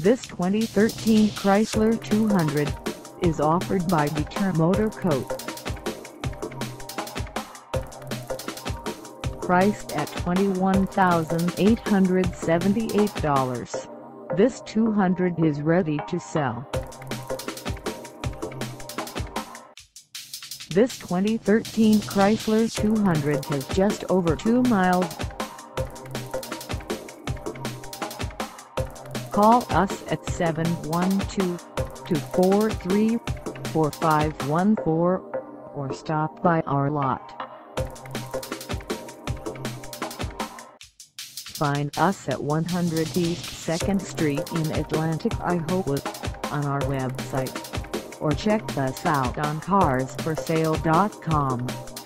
This 2013 Chrysler 200 is offered by Deter Motor Co. Priced at $21,878, this 200 is ready to sell. This 2013 Chrysler 200 has just over 2 miles. Call us at 712-243-4514 or stop by our lot. Find us at 100 East 2nd Street in Atlantic, Iowa on our website or check us out on carsforsale.com.